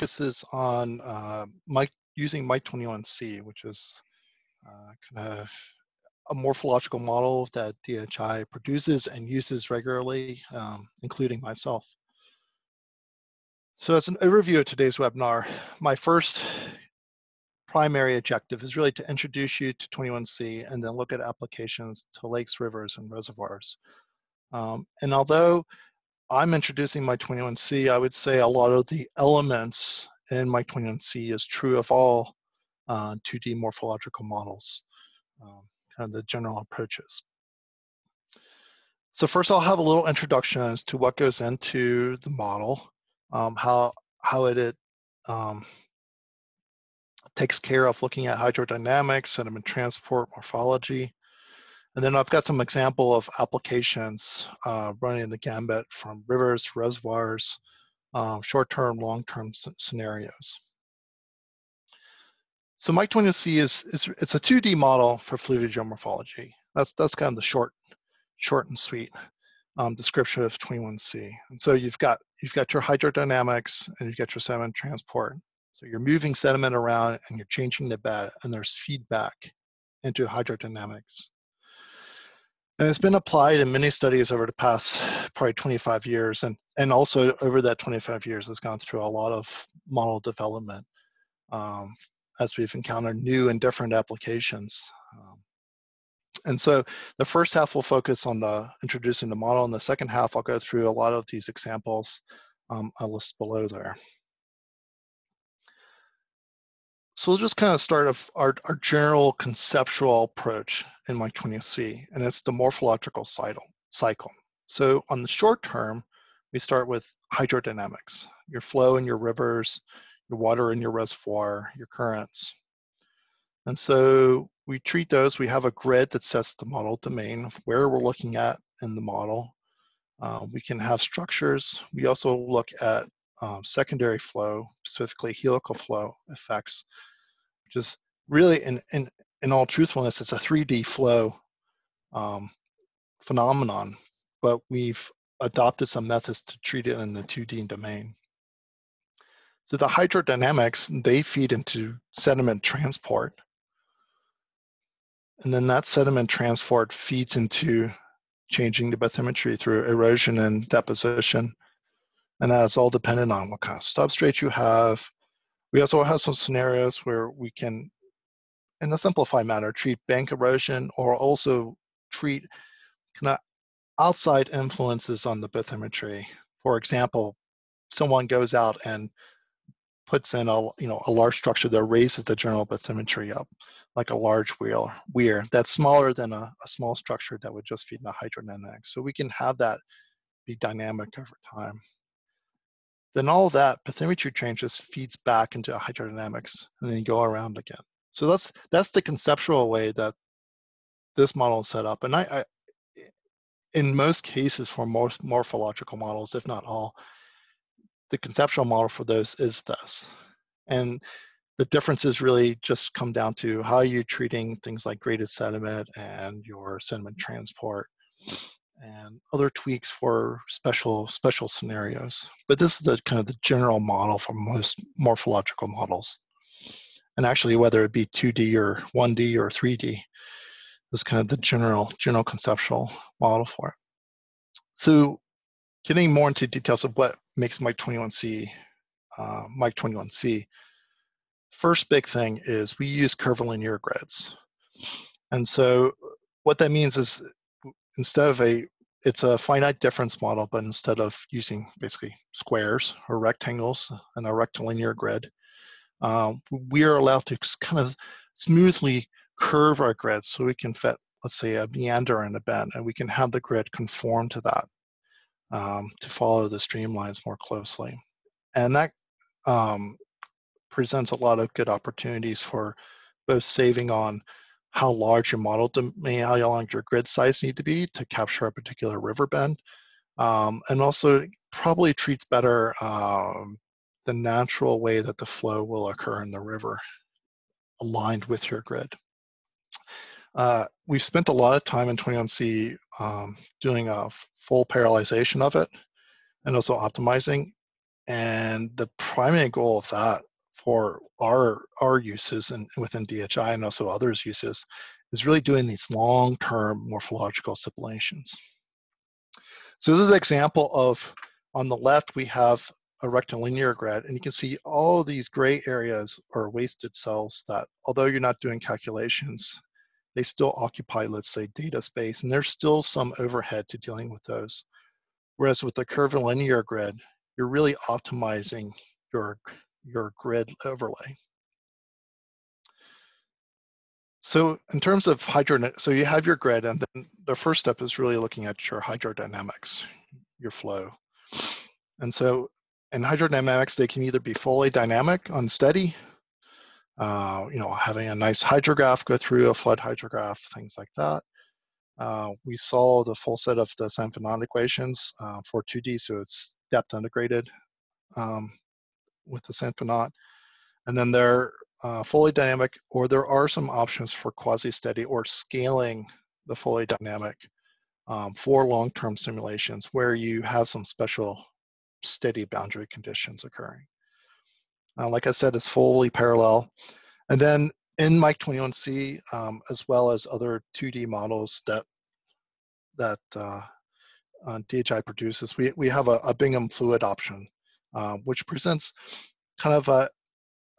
focuses on uh, Mike using Mike 21C, which is uh, kind of a morphological model that DHI produces and uses regularly, um, including myself. So as an overview of today's webinar, my first primary objective is really to introduce you to 21C and then look at applications to lakes, rivers, and reservoirs. Um, and although I'm introducing Mike 21C, I would say a lot of the elements in Mike 21C is true of all uh, 2D morphological models, um, kind of the general approaches. So first I'll have a little introduction as to what goes into the model, um, how, how it, it um, takes care of looking at hydrodynamics, sediment transport, morphology. And then I've got some example of applications uh, running the gambit from rivers, reservoirs, um, short-term, long-term scenarios. So Mike 21C is, is it's a 2D model for fluvial geomorphology. That's that's kind of the short, short and sweet um, description of 21C. And so you've got you've got your hydrodynamics and you've got your sediment transport. So you're moving sediment around and you're changing the bed and there's feedback into hydrodynamics. And it's been applied in many studies over the past probably 25 years. And, and also over that 25 years it's gone through a lot of model development um, as we've encountered new and different applications. Um, and so the first half will focus on the introducing the model and the second half I'll go through a lot of these examples um, I list below there. So we'll just kind of start our, our general conceptual approach in Mike 21C, and it's the morphological cycle. So on the short term, we start with hydrodynamics, your flow in your rivers, your water in your reservoir, your currents. And so we treat those, we have a grid that sets the model domain of where we're looking at in the model. Uh, we can have structures. We also look at um, secondary flow, specifically helical flow effects, is really, in, in, in all truthfulness, it's a 3D flow um, phenomenon, but we've adopted some methods to treat it in the 2D domain. So the hydrodynamics, they feed into sediment transport. And then that sediment transport feeds into changing the bathymetry through erosion and deposition. And that's all dependent on what kind of substrate you have. We also have some scenarios where we can, in a simplified manner, treat bank erosion or also treat kind of outside influences on the bathymetry. For example, someone goes out and puts in a you know a large structure that raises the general bathymetry up, like a large wheel weir that's smaller than a, a small structure that would just feed the hydrodynamics. So we can have that be dynamic over time then all that bathymetry changes feeds back into hydrodynamics and then you go around again. So that's that's the conceptual way that this model is set up. And I, I in most cases for most morphological models, if not all, the conceptual model for those is this. And the differences really just come down to how you're treating things like graded sediment and your sediment transport and other tweaks for special special scenarios. But this is the kind of the general model for most morphological models. And actually, whether it be 2D or 1D or 3D, is kind of the general general conceptual model for it. So, getting more into details of what makes Mike 21C uh, Mike 21C. First big thing is we use curvilinear grids. And so what that means is instead of a it's a finite difference model, but instead of using basically squares or rectangles and a rectilinear grid, um, we are allowed to kind of smoothly curve our grid so we can fit, let's say, a meander and a bend, and we can have the grid conform to that um, to follow the streamlines more closely. And that um, presents a lot of good opportunities for both saving on how large your model domain, how long your grid size need to be to capture a particular river bend. Um, and also probably treats better um, the natural way that the flow will occur in the river aligned with your grid. Uh, we've spent a lot of time in 21C um, doing a full parallelization of it and also optimizing. And the primary goal of that for our our uses and within DHI and also others' uses is really doing these long-term morphological simulations. So this is an example of, on the left, we have a rectilinear grid, and you can see all these gray areas are wasted cells that, although you're not doing calculations, they still occupy, let's say, data space, and there's still some overhead to dealing with those. Whereas with the curvilinear grid, you're really optimizing your, your grid overlay. So in terms of hydro, so you have your grid, and then the first step is really looking at your hydrodynamics, your flow. And so in hydrodynamics, they can either be fully dynamic, unsteady, uh, you know, having a nice hydrograph go through a flood hydrograph, things like that. Uh, we saw the full set of the Saint-Venant equations uh, for 2D, so it's depth integrated um, with the Saint-Venant. And then there uh, fully dynamic, or there are some options for quasi-steady or scaling the fully dynamic um, for long-term simulations where you have some special steady boundary conditions occurring. Uh, like I said, it's fully parallel. And then in Mike 21C, um, as well as other 2D models that that uh, uh, DHI produces, we, we have a, a Bingham fluid option, uh, which presents kind of a,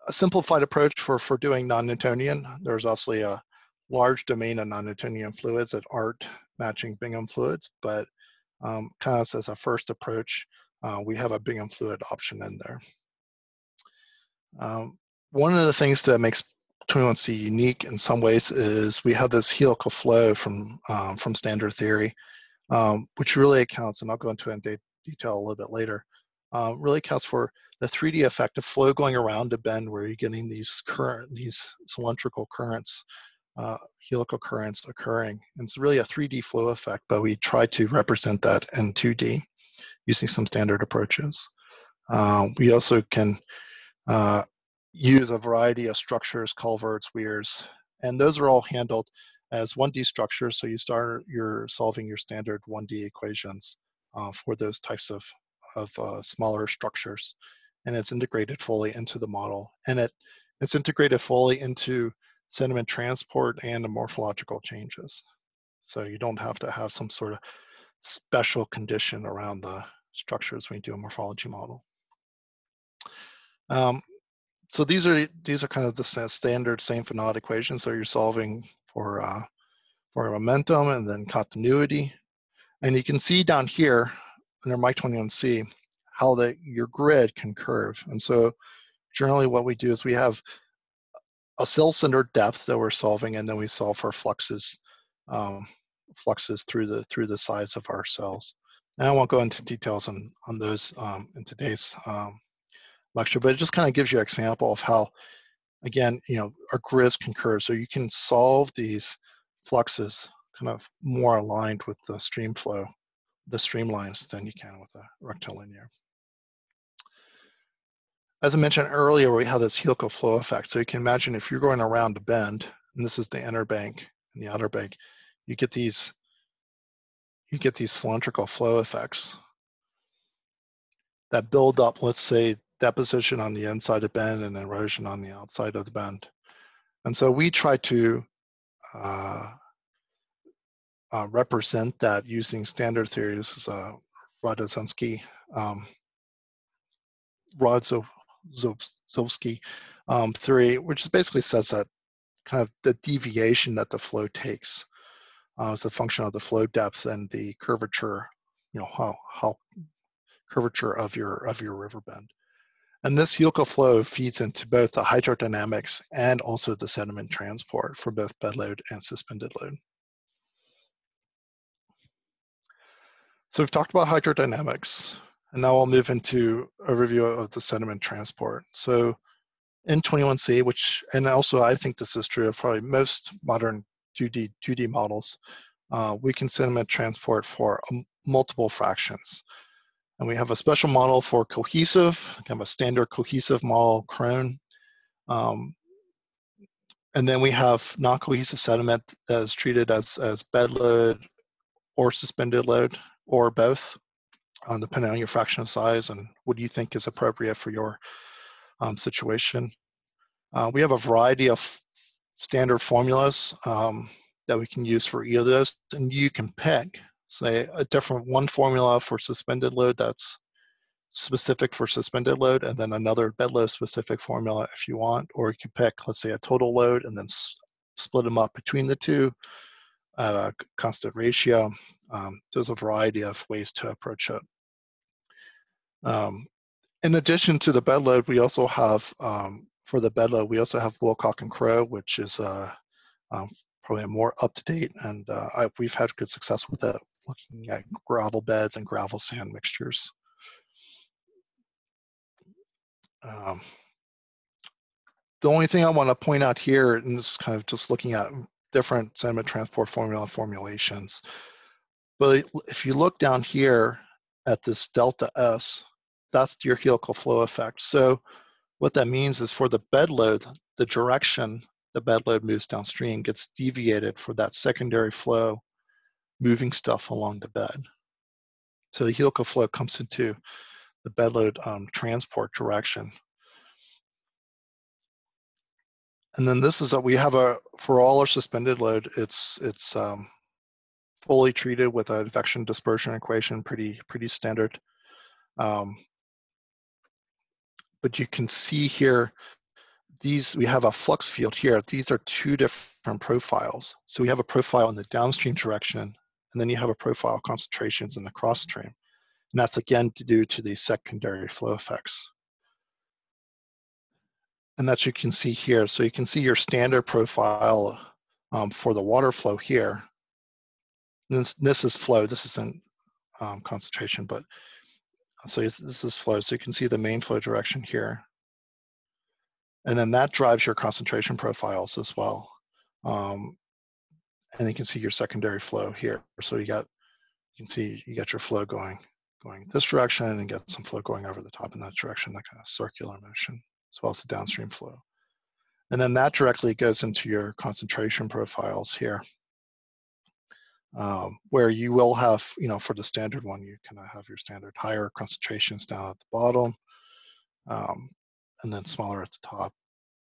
a simplified approach for, for doing non-Newtonian. There's obviously a large domain of non-Newtonian fluids that aren't matching Bingham fluids, but um, kind of as a first approach, uh, we have a Bingham fluid option in there. Um, one of the things that makes 21C unique in some ways is we have this helical flow from, um, from standard theory, um, which really accounts, and I'll go into it in de detail a little bit later, um, really accounts for the 3D effect of flow going around a bend where you're getting these current, these cylindrical currents, uh, helical currents occurring. And it's really a 3D flow effect, but we try to represent that in 2D using some standard approaches. Uh, we also can uh, use a variety of structures, culverts, weirs, and those are all handled as 1D structures. So you start, you're solving your standard 1D equations uh, for those types of, of uh, smaller structures and it's integrated fully into the model. And it, it's integrated fully into sediment transport and the morphological changes. So you don't have to have some sort of special condition around the structures when you do a morphology model. Um, so these are these are kind of the standard Saint-Venant equations. So you're solving for uh, for momentum and then continuity, and you can see down here under Mike 21C how the your grid can curve. And so generally what we do is we have a cell center depth that we're solving, and then we solve for fluxes, um, fluxes through the through the size of our cells. And I won't go into details on on those um, in today's um, lecture, but it just kind of gives you an example of how, again, you know, our grids can curve. So you can solve these fluxes kind of more aligned with the stream flow, the streamlines than you can with a rectilinear. As I mentioned earlier, we have this helical flow effect. So you can imagine if you're going around a bend, and this is the inner bank and the outer bank, you get these you get these cylindrical flow effects that build up, let's say, deposition on the inside of the bend and erosion on the outside of the bend. And so we try to uh, uh, represent that using standard theory. This is a Radoszewski um, Rodzo Zovsky um, theory, which basically says that kind of the deviation that the flow takes uh, is a function of the flow depth and the curvature, you know, how, how curvature of your of your river bend. And this helical flow feeds into both the hydrodynamics and also the sediment transport for both bed load and suspended load. So we've talked about hydrodynamics. And now I'll move into a review of the sediment transport. So in 21C, which, and also I think this is true of probably most modern 2D, 2D models, uh, we can sediment transport for um, multiple fractions. And we have a special model for cohesive, kind of a standard cohesive model, Krone. Um, and then we have non-cohesive sediment that is treated as, as bed load or suspended load or both. um, depending on your fraction of size and what you think is appropriate for your um, situation. Uh, we have a variety of standard formulas um, that we can use for either of those, and you can pick, say, a different one formula for suspended load that's specific for suspended load, and then another bed load specific formula if you want, or you can pick, let's say, a total load and then split them up between the two at a constant ratio. Um, there's a variety of ways to approach it. Um, in addition to the bed load, we also have, um, for the bed load, we also have Wilcock and Crowe, which is uh, um, probably more up-to-date, and uh, I, we've had good success with it, looking at gravel beds and gravel sand mixtures. Um, the only thing I want to point out here, and this is kind of just looking at different sediment transport formula formulations, but if you look down here at this delta S, that's your helical flow effect. So what that means is for the bed load, the direction the bed load moves downstream gets deviated for that secondary flow moving stuff along the bed. So the helical flow comes into the bed load um, transport direction. And then this is that we have a, for all our suspended load, it's, it's um, fully treated with an advection dispersion equation, pretty, pretty standard. Um, but you can see here, these, we have a flux field here. These are two different profiles. So we have a profile in the downstream direction, and then you have a profile concentrations in the cross stream. And that's again due to the secondary flow effects. And that you can see here. So you can see your standard profile um, for the water flow here. This, this is flow, this isn't um, concentration, but so this is flow. So you can see the main flow direction here. And then that drives your concentration profiles as well. Um, and you can see your secondary flow here. So you got, you can see you got your flow going, going this direction and get some flow going over the top in that direction, that kind of circular motion, as well as the downstream flow. And then that directly goes into your concentration profiles here um, where you will have, you know, for the standard one, you kind of have your standard higher concentrations down at the bottom um, and then smaller at the top.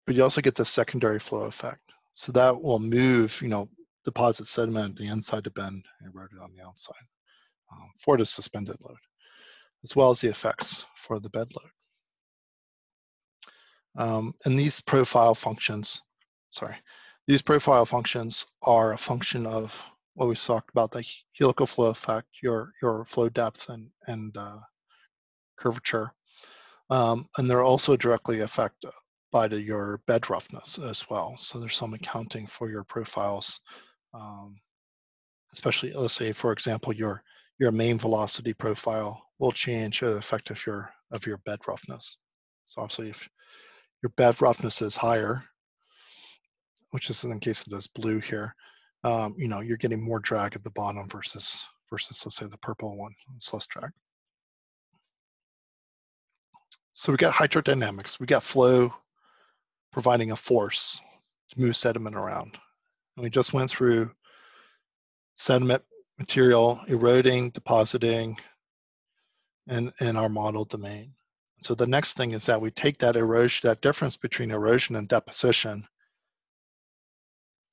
But you also get the secondary flow effect. So that will move, you know, deposit sediment the inside to bend and erode it on the outside um, for the suspended load, as well as the effects for the bed load. Um, and these profile functions, sorry, these profile functions are a function of we talked about, the helical flow effect, your, your flow depth and, and uh, curvature. Um, and they're also directly affected by the, your bed roughness as well. So there's some accounting for your profiles, um, especially let's say, for example, your your main velocity profile will change the effect of your of your bed roughness. So obviously, if your bed roughness is higher, which is in the case of this blue here, um, you know, you're getting more drag at the bottom versus, versus let's say the purple one, it's less drag. So we got hydrodynamics, we got flow providing a force to move sediment around. And we just went through sediment material eroding, depositing, and in our model domain. So the next thing is that we take that erosion, that difference between erosion and deposition,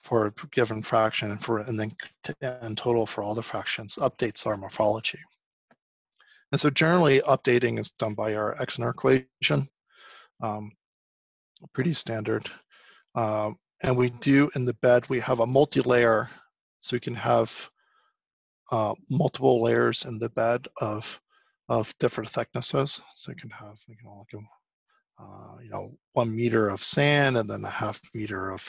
for a given fraction and for and then in total for all the fractions updates our morphology. And so generally updating is done by our Exner equation, um, pretty standard. Um, and we do in the bed, we have a multi-layer, so we can have uh, multiple layers in the bed of of different thicknesses. So you can have, you know, like a, uh, you know, one meter of sand and then a half meter of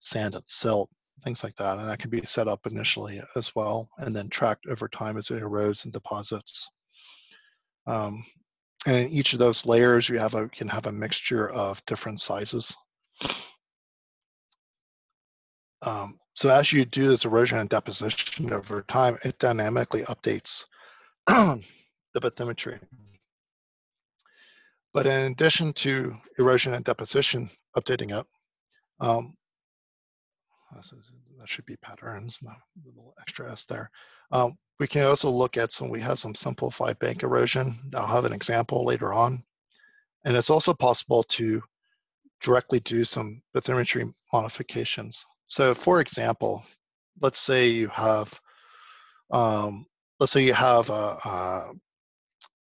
sand and silt, things like that. And that can be set up initially as well, and then tracked over time as it erodes and deposits. Um, and in each of those layers, you have a can have a mixture of different sizes. Um, so as you do this erosion and deposition over time, it dynamically updates the bathymetry. But in addition to erosion and deposition updating it, um, that should be patterns, no little extra S there. Um, we can also look at some, we have some simplified bank erosion. I'll have an example later on. And it's also possible to directly do some bathymetry modifications. So for example, let's say you have, um, let's say you have a, a,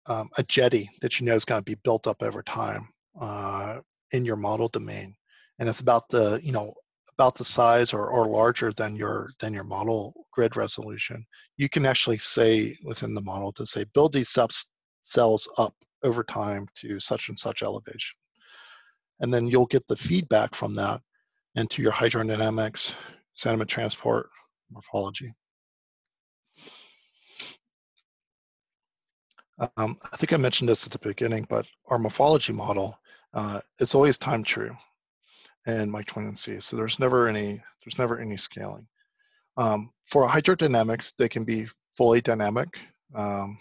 um, a, jetty that you know is going to be built up over time uh, in your model domain. And it's about the, you know, about the size or, or larger than your than your model grid resolution, you can actually say within the model to say build these sub cells up over time to such and such elevation. And then you'll get the feedback from that into your hydrodynamics, sediment transport, morphology. Um, I think I mentioned this at the beginning, but our morphology model uh, is always time true and Mike 21C. So there's never any there's never any scaling. Um, for hydrodynamics, they can be fully dynamic, um,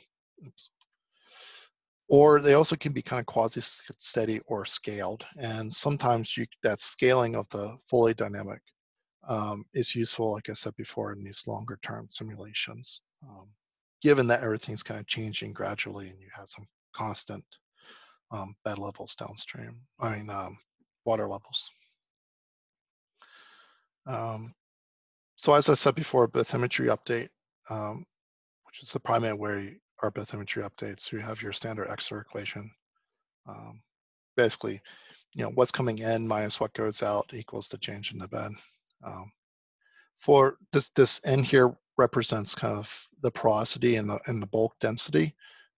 or they also can be kind of quasi-steady or scaled. And sometimes you, that scaling of the fully dynamic um, is useful, like I said before, in these longer-term simulations, um, given that everything's kind of changing gradually and you have some constant um, bed levels downstream, I mean, um, water levels. Um, so as I said before, bathymetry update, um, which is the primary way our bathymetry updates, you have your standard Exner equation. Um, basically, you know, what's coming in minus what goes out equals the change in the bed. Um, for this, this N here represents kind of the porosity and the, and the bulk density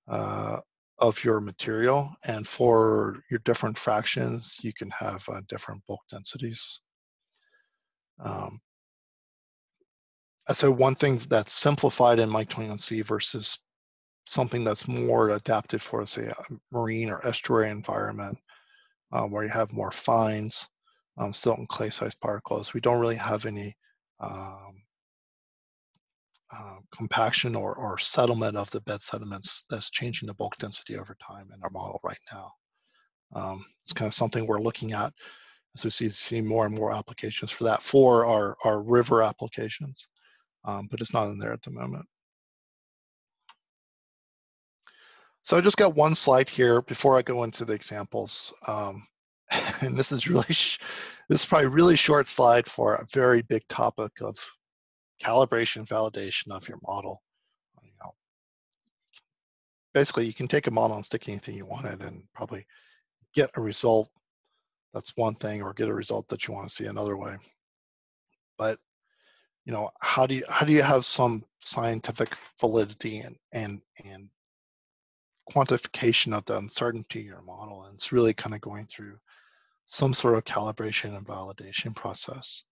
uh, of your material. And for your different fractions, you can have uh, different bulk densities. Um, so one thing that's simplified in Mike 21C versus something that's more adapted for, say, a marine or estuary environment um, where you have more fines, um, silt and clay-sized particles. We don't really have any um, uh, compaction or, or settlement of the bed sediments that's changing the bulk density over time in our model right now. Um, it's kind of something we're looking at as we see, see more and more applications for that for our, our river applications, um, but it's not in there at the moment. So I just got one slide here before I go into the examples. Um, and this is really, this is probably really short slide for a very big topic of calibration validation of your model. You know, basically, you can take a model and stick anything you wanted and probably get a result that's one thing or get a result that you want to see another way. But you know how do you how do you have some scientific validity and and and quantification of the uncertainty in your model and it's really kind of going through some sort of calibration and validation process?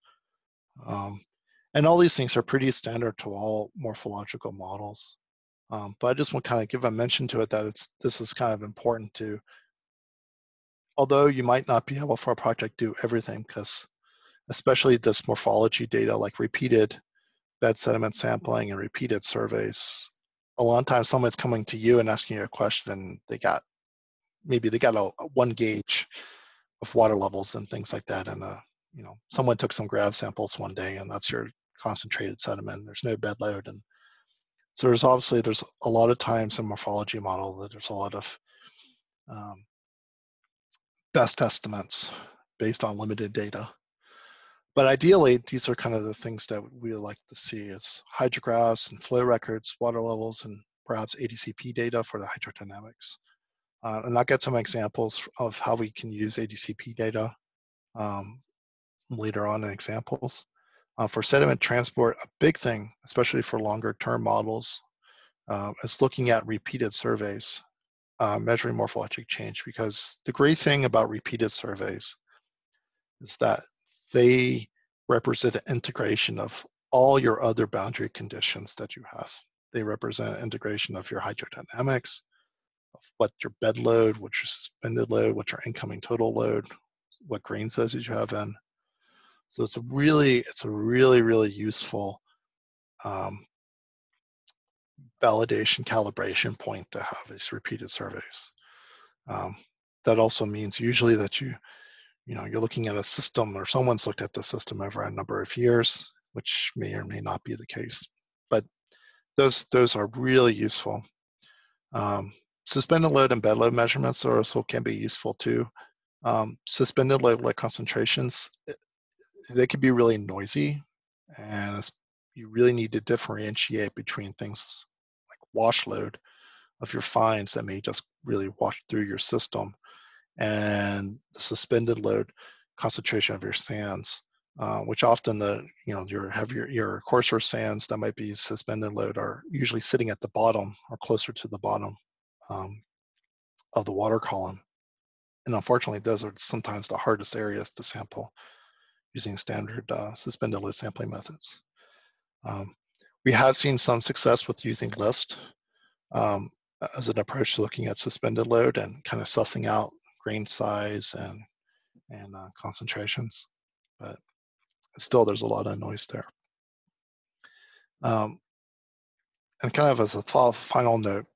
Um, and all these things are pretty standard to all morphological models. Um, but i just want to kind of give a mention to it that it's this is kind of important to although you might not be able for a project do everything because especially this morphology data like repeated bed sediment sampling and repeated surveys a lot of times someone's coming to you and asking you a question and they got maybe they got a, a one gauge of water levels and things like that and uh, you know someone took some grab samples one day and that's your concentrated sediment there's no bed load and so there's obviously there's a lot of times in morphology model that there's a lot of um, best estimates based on limited data. But ideally, these are kind of the things that we like to see is hydrographs and flow records, water levels, and perhaps ADCP data for the hydrodynamics. Uh, and I'll get some examples of how we can use ADCP data um, later on in examples. Uh, for sediment transport, a big thing, especially for longer term models, uh, is looking at repeated surveys uh, measuring morphologic change because the great thing about repeated surveys is that they represent integration of all your other boundary conditions that you have. They represent integration of your hydrodynamics, of what your bed load, what your suspended load, what your incoming total load, what grain sizes you have in. So it's a really, it's a really, really useful um, validation calibration point to have is repeated surveys. Um, that also means usually that you, you know, you're looking at a system or someone's looked at the system over a number of years, which may or may not be the case. But those those are really useful. Um, suspended load and bed load measurements also can be useful too. Um, suspended load like concentrations, eh, they can be really noisy, and you really need to differentiate between things wash load of your fines that may just really wash through your system and the suspended load concentration of your sands, uh, which often the you know your your your coarser sands that might be suspended load are usually sitting at the bottom or closer to the bottom um, of the water column. And unfortunately, those are sometimes the hardest areas to sample using standard uh, suspended load sampling methods. Um, we have seen some success with using LISST um, as an approach to looking at suspended load and kind of sussing out grain size and and uh, concentrations, but still there's a lot of noise there. Um, and kind of as a final note,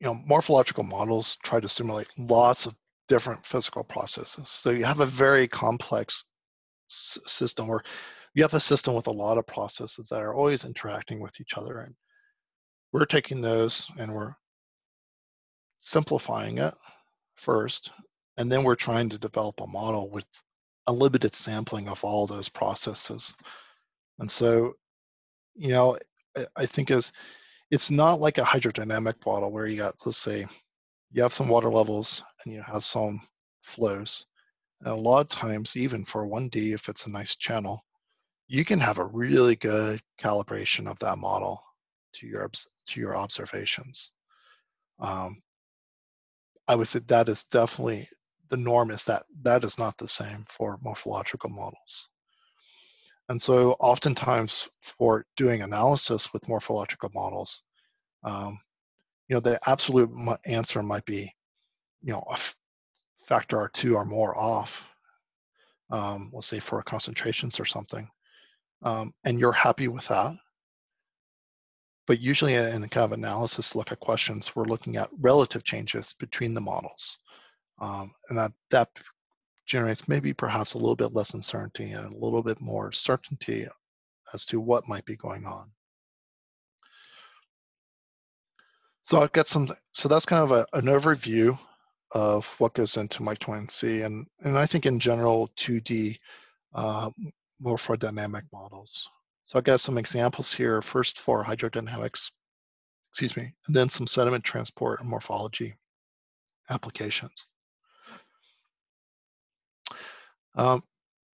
you know, morphological models try to simulate lots of different physical processes. So you have a very complex system where you have a system with a lot of processes that are always interacting with each other. And we're taking those and we're simplifying it first, and then we're trying to develop a model with a limited sampling of all those processes. And so, you know, I think is it's not like a hydrodynamic model where you got, let's say, you have some water levels and you have some flows. And a lot of times, even for 1D, if it's a nice channel, you can have a really good calibration of that model to your to your observations. Um, I would say that is definitely the norm. Is that that is not the same for morphological models. And so, oftentimes, for doing analysis with morphological models, um, you know, the absolute answer might be, you know, a factor or two or more off. Um, let's say for concentrations or something, um, and you're happy with that. But usually, in a kind of analysis look at questions, we're looking at relative changes between the models, um, and that that generates maybe perhaps a little bit less uncertainty and a little bit more certainty as to what might be going on. So I've got some, so that's kind of a, an overview of what goes into Mike 21C. And, and I think in general, 2D uh, morphodynamic models. So I got some examples here, first for hydrodynamics, excuse me, and then some sediment transport and morphology applications. Um,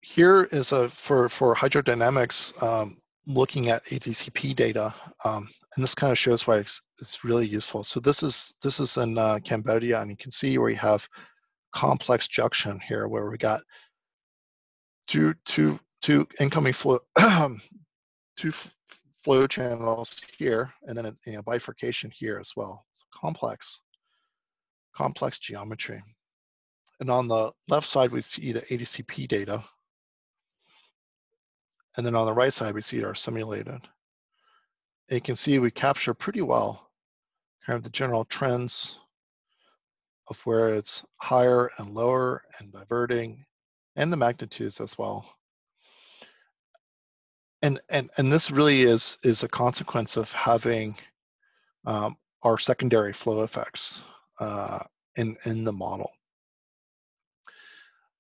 here is a for for hydrodynamics um, looking at ADCP data, um, and this kind of shows why it's, it's, really useful. So this is this is in uh, Cambodia, and you can see where you have complex junction here, where we got two two two incoming flow two flow channels here, and then a you know, bifurcation here as well. So complex complex geometry. And on the left side, we see the ADCP data. And then on the right side, we see our simulated. And you can see we capture pretty well kind of the general trends of where it's higher and lower and diverting and the magnitudes as well. And, and, and this really is, is a consequence of having um, our secondary flow effects uh, in, in the model.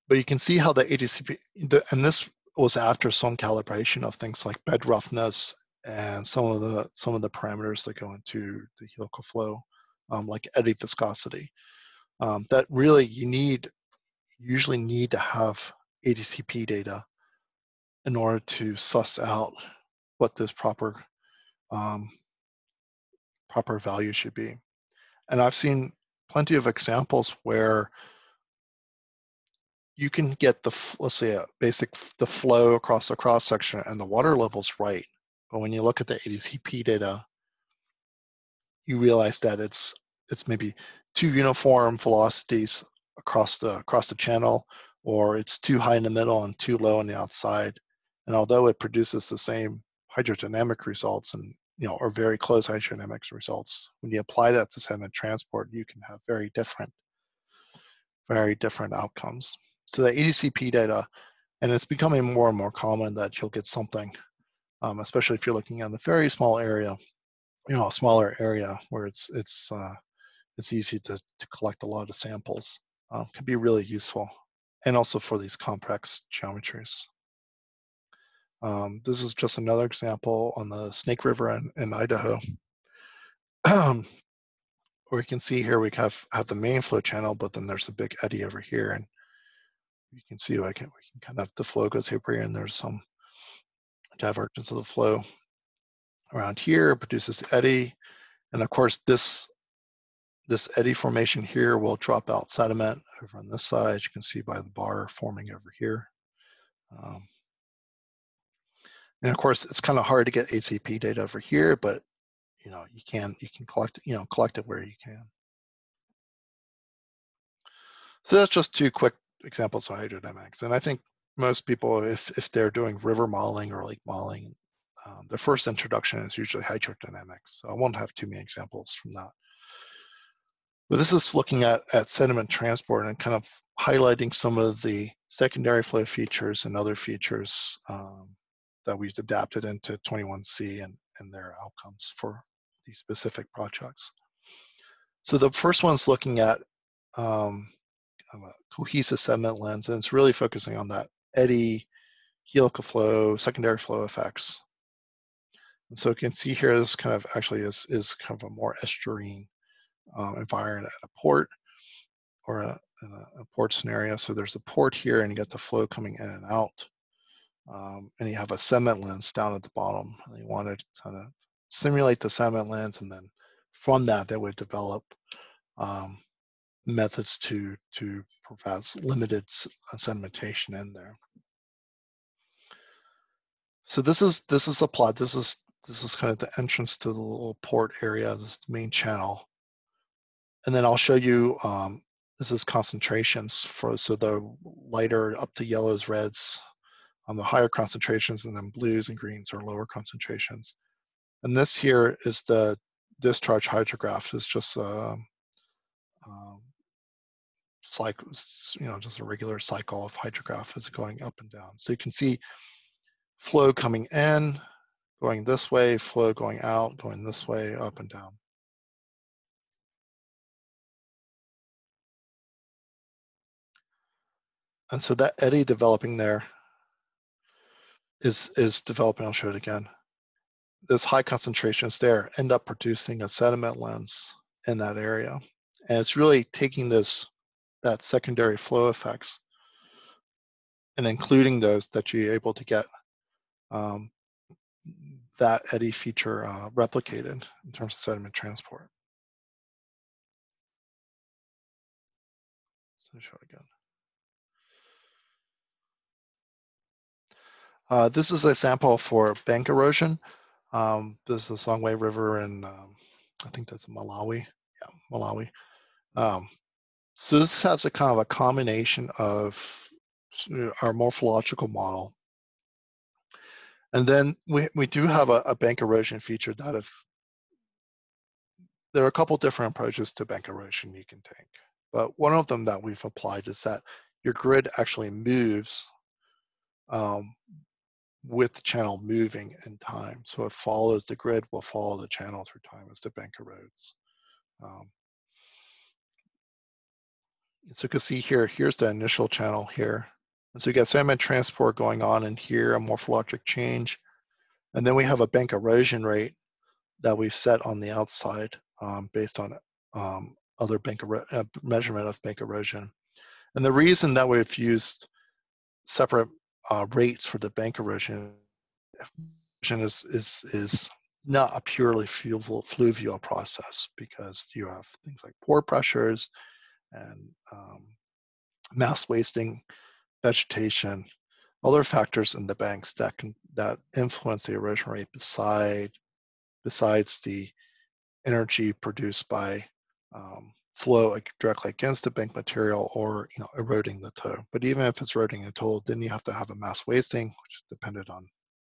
But you can see how the ADCP, the, and this was after some calibration of things like bed roughness and some of the some of the parameters that go into the helical flow, um, like eddy viscosity. Um, that really you need usually need to have ADCP data in order to suss out what this proper um, proper value should be. And I've seen plenty of examples where you can get the let's say a basic the flow across the cross section and the water levels right but when you look at the ADCP data you realize that it's it's maybe too uniform velocities across the across the channel or it's too high in the middle and too low on the outside and although it produces the same hydrodynamic results and you know or very close hydrodynamics results when you apply that to sediment transport you can have very different very different outcomes so the ADCP data, and it's becoming more and more common that you'll get something, um, especially if you're looking at a very small area you know a smaller area where it's it's uh, it's easy to, to collect a lot of samples um, can be really useful and also for these complex geometries. Um, this is just another example on the Snake River in, in Idaho. where you can see here we have, have the main flow channel, but then there's a big eddy over here. And you can see I can, we can kind of, the flow goes here and there's some divergence of the flow around here, produces eddy. And of course, this this eddy formation here will drop out sediment over on this side. as You can see by the bar forming over here. Um, and of course, it's kind of hard to get ADCP data over here, but you know you can you can collect you know collect it where you can. So that's just two quick examples of hydrodynamics, and I think most people, if if they're doing river modeling or lake modeling, um, the first introduction is usually hydrodynamics. So I won't have too many examples from that. But this is looking at, at sediment transport and kind of highlighting some of the secondary flow features and other features um, that we've adapted into 21C and, and their outcomes for these specific projects. So the first one's looking at um, a cohesive sediment lens, and it's really focusing on that eddy, helical flow, secondary flow effects. And so you can see here, this kind of actually is, is kind of a more estuarine um, environment at a port or a, a, a, port scenario. So there's a port here and you get the flow coming in and out. Um, and you have a sediment lens down at the bottom. And you want to kind of simulate the sediment lens and then from that, they would develop um, methods to, to provide limited uh, sedimentation in there. So this is this is a plot. This is this is kind of the entrance to the little port area. This is the main channel. And then I'll show you, um, this is concentrations for, so the lighter up to yellows, reds, on the higher concentrations, and then blues and greens are lower concentrations. And this here is the discharge hydrograph. It's just a um, um cycle, you know, just a regular cycle of hydrograph is going up and down. So you can see flow coming in, going this way, flow going out, going this way, up and down. And so that eddy developing there is, is developing, I'll show it again. Those high concentrations there end up producing a sediment lens in that area. And it's really taking those, that secondary flow effects and including those that you're able to get um, that eddy feature uh, replicated in terms of sediment transport. So show it again. Uh, this is a sample for bank erosion. Um, this is the Songwe River in, um, I think that's Malawi. Yeah, Malawi. Um, so this has a kind of a combination of our morphological model. And then we, we do have a, a bank erosion feature that if there are a couple different approaches to bank erosion you can take. But one of them that we've applied is that your grid actually moves um, with the channel moving in time. So it follows the grid will follow the channel through time as the bank erodes. Um, so you can see here, here's the initial channel here. And so you got sediment transport going on in here, a morphologic change. And then we have a bank erosion rate that we've set on the outside um, based on um, other bank uh, measurement of bank erosion. And the reason that we've used separate uh, rates for the bank erosion is is is not a purely fluvial, fluvial process because you have things like pore pressures and um, mass wasting, vegetation, other factors in the banks that can that influence the erosion rate beside besides the energy produced by um, flow directly against the bank material or you know eroding the toe. But even if it's eroding the toe, then you have to have a mass wasting, which is dependent on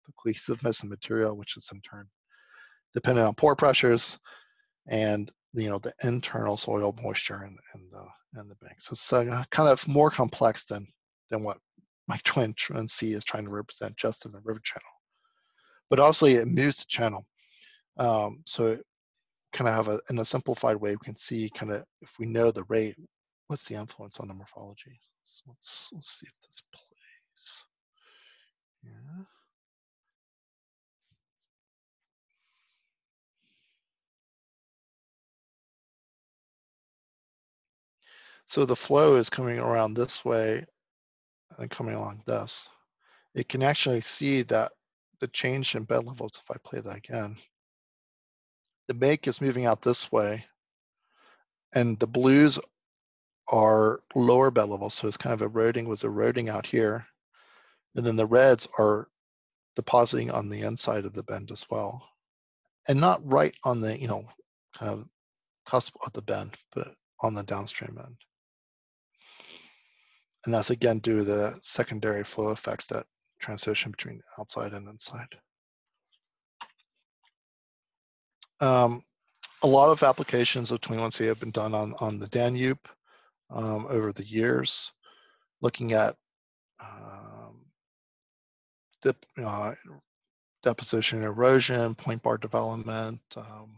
the cohesiveness of the material, which is in turn dependent on pore pressures and you know the internal soil moisture and and the and the bank. So it's uh, kind of more complex than than what my twin twin C is trying to represent just in the river channel. But obviously it moves the channel. Um, so kind of have a, in a simplified way, we can see kind of if we know the rate, what's the influence on the morphology. So let's, let's see if this plays. Yeah. So the flow is coming around this way and coming along this. It can actually see that the change in bed levels, if I play that again, the make is moving out this way and the blues are lower bed levels. So it's kind of eroding, was eroding out here. And then the reds are depositing on the inside of the bend as well. And not right on the, you know, kind of cusp of the bend, but on the downstream end. And that's again due to the secondary flow effects that transition between outside and inside. Um, a lot of applications of 21C have been done on, on the Danube um, over the years, looking at um, uh, deposition erosion, point bar development, um,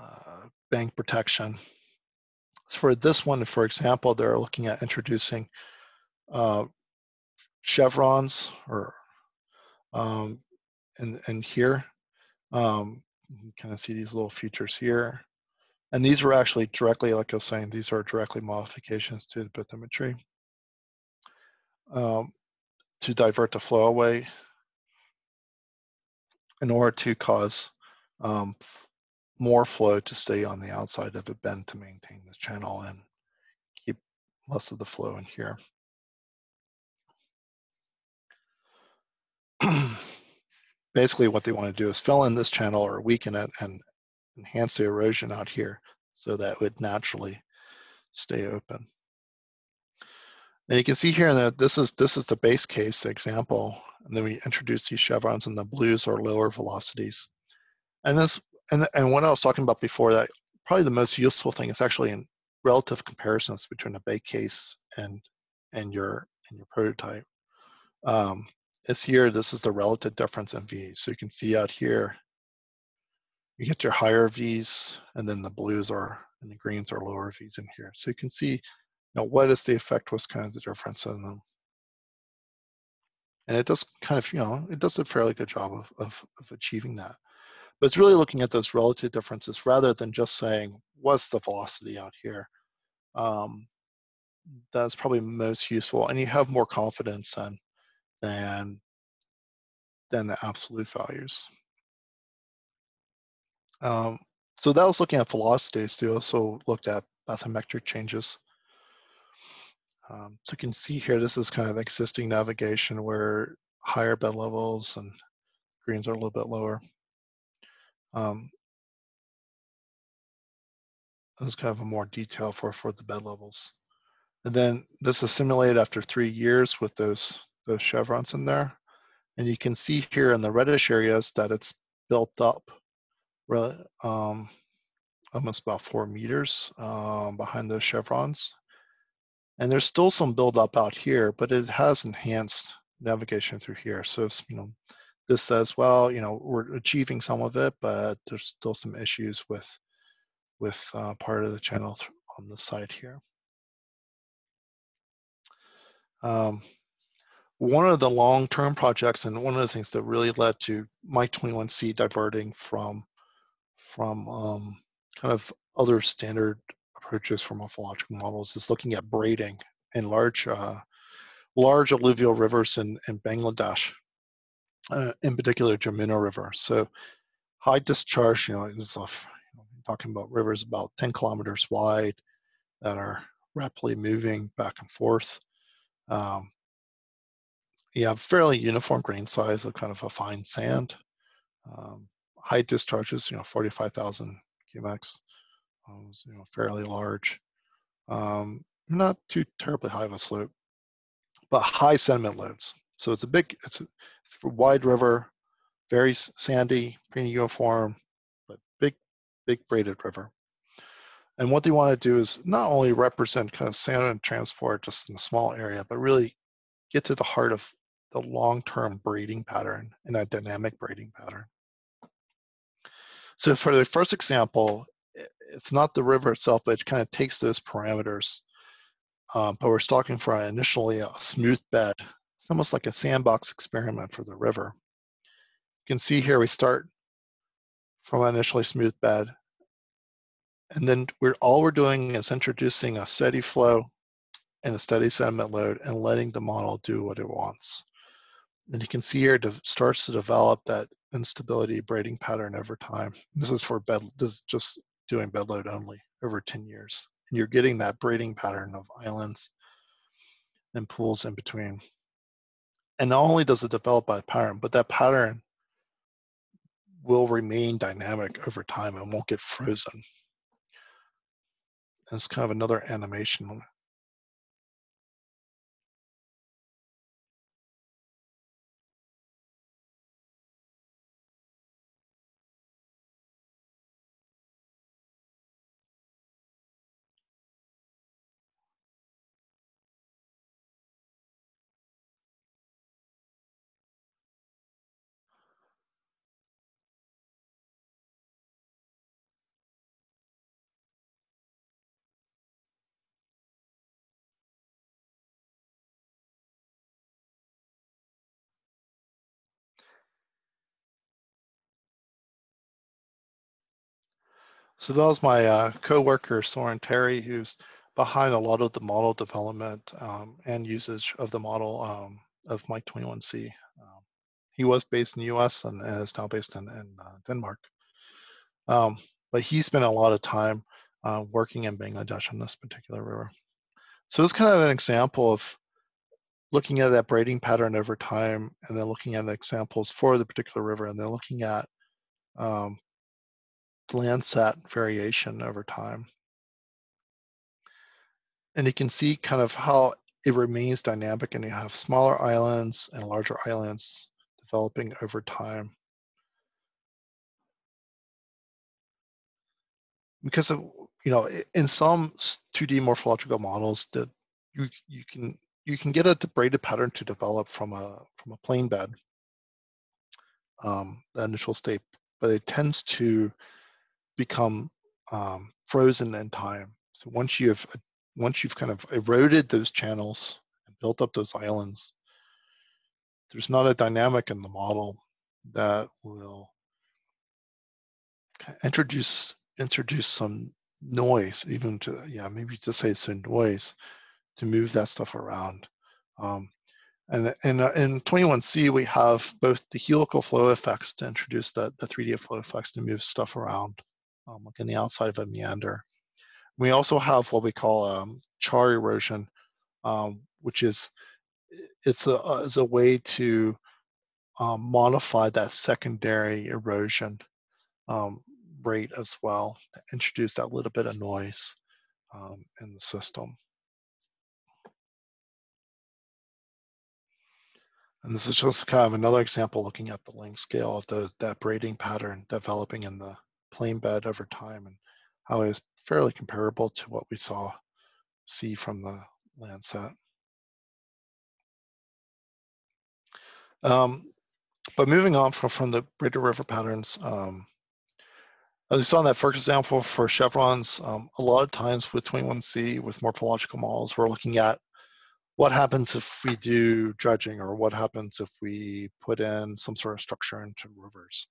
uh, bank protection. So for this one, for example, they're looking at introducing uh, chevrons or um, and, and here um, you kind of see these little features here. And these were actually directly, like I was saying, these are directly modifications to the bathymetry um, to divert the flow away in order to cause um, more flow to stay on the outside of the bend to maintain this channel and keep less of the flow in here. basically what they want to do is fill in this channel or weaken it and enhance the erosion out here so that would naturally stay open. And you can see here that this is this is the base case example, and then we introduce these chevrons and the blues or lower velocities. And this and and what I was talking about before that probably the most useful thing is actually in relative comparisons between a base case and and your and your prototype. Um, is here, this is the relative difference in V's. So you can see out here, you get your higher V's and then the blues are, and the greens are lower V's in here. So you can see, you know, what is the effect, what's kind of the difference in them. And it does kind of, you know, it does a fairly good job of, of, of achieving that. But it's really looking at those relative differences rather than just saying, what's the velocity out here? Um, that's probably most useful. And you have more confidence in than, than the absolute values. Um, so that was looking at velocities. They also looked at bathymetric changes. Um, so you can see here, this is kind of existing navigation where higher bed levels and greens are a little bit lower. Um, this is kind of a more detail for, for the bed levels. And then this is simulated after three years with those those chevrons in there. And you can see here in the reddish areas that it's built up um, almost about four meters um, behind those chevrons. And there's still some buildup out here, but it has enhanced navigation through here. So, you know, this says, well, you know, we're achieving some of it, but there's still some issues with with uh, part of the channel on the side here. Um, one of the long-term projects and one of the things that really led to Mike 21C diverting from from um, kind of other standard approaches for morphological models is looking at braiding in large uh, large alluvial rivers in, in Bangladesh, uh, in particular Jamuna River. So high discharge, you know, off, you know, talking about rivers about 10 kilometers wide that are rapidly moving back and forth. Um, you have fairly uniform grain size of kind of a fine sand. Um, high discharges, you know, 45,000 cumex, um, you know, fairly large. Um, not too terribly high of a slope, but high sediment loads. So it's a big, it's a, it's a wide river, very sandy, pretty uniform, but big, big braided river. And what they want to do is not only represent kind of salmon transport just in a small area, but really get to the heart of the long-term braiding pattern and a dynamic braiding pattern. So for the first example, it's not the river itself, but it kind of takes those parameters. Um, but we're talking for initially a smooth bed. It's almost like a sandbox experiment for the river. You can see here we start from an initially smooth bed. And then we're all we're doing is introducing a steady flow and a steady sediment load and letting the model do what it wants. And you can see here it starts to develop that instability braiding pattern over time. This is for bed, this is just doing bed load only over 10 years. And you're getting that braiding pattern of islands and pools in between. And not only does it develop by pattern, but that pattern will remain dynamic over time and won't get frozen. And it's kind of another animation So that was my uh, co-worker, Soren Tjerry, who's behind a lot of the model development um, and usage of the model um, of Mike 21C. Um, he was based in the US and, and is now based in, in uh, Denmark. Um, but he spent a lot of time uh, working in Bangladesh on this particular river. So it's kind of an example of looking at that braiding pattern over time and then looking at examples for the particular river and then looking at um, Landsat variation over time. And you can see kind of how it remains dynamic and you have smaller islands and larger islands developing over time. Because of, you know, in some 2D morphological models that you you can you can get a braided pattern to develop from a from a plain bed, um, the initial state, but it tends to become um, frozen in time. So once you've once you've kind of eroded those channels and built up those islands, there's not a dynamic in the model that will introduce introduce some noise, even to yeah maybe to say some noise to move that stuff around. Um, and in, in 21C, we have both the helical flow effects to introduce the, the 3D flow effects to move stuff around um, like in the outside of a meander. We also have what we call um, char erosion, um, which is it's a, is a way to um, modify that secondary erosion um, rate as well, to introduce that little bit of noise um, in the system. And this is just kind of another example looking at the length scale of those, that braiding pattern developing in the plain bed over time and how it is fairly comparable to what we saw see from the Landsat. Um, but moving on from, from the braided river patterns, um, as we saw in that first example for chevrons, um, a lot of times with 21C, with morphological models, we're looking at what happens if we do dredging or what happens if we put in some sort of structure into rivers.